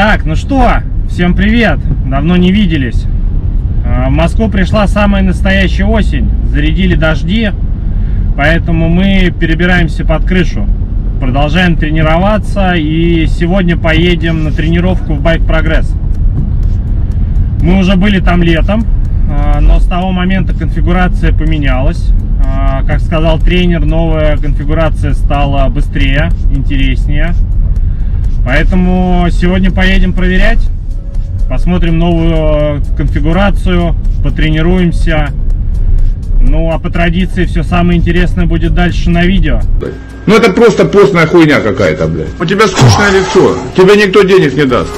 Так, ну что, всем привет! Давно не виделись. А, В Москву пришла самая настоящая осень. Зарядили дожди, поэтому мы перебираемся под крышу. Продолжаем тренироваться и сегодня поедем на тренировку в Байк Прогресс. Мы уже были там летом, а, но с того момента конфигурация поменялась. А, Как сказал тренер, новая конфигурация стала быстрее, интереснее. Поэтому сегодня поедем проверять. Посмотрим новую конфигурацию, потренируемся. Ну а по традиции все самое интересное будет дальше на видео. Ну это просто постная хуйня какая-то, блядь. У тебя скучное лицо. Тебе никто денег не даст.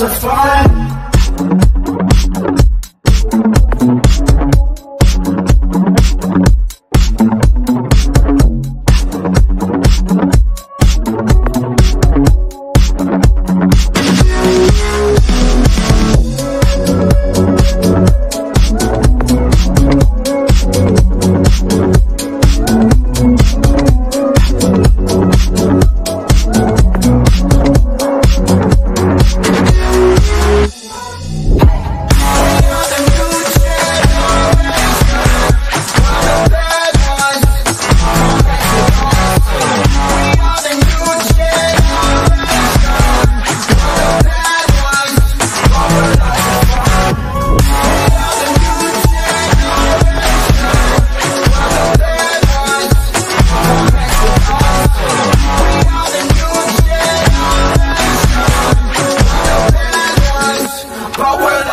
Of fun.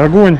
Огонь!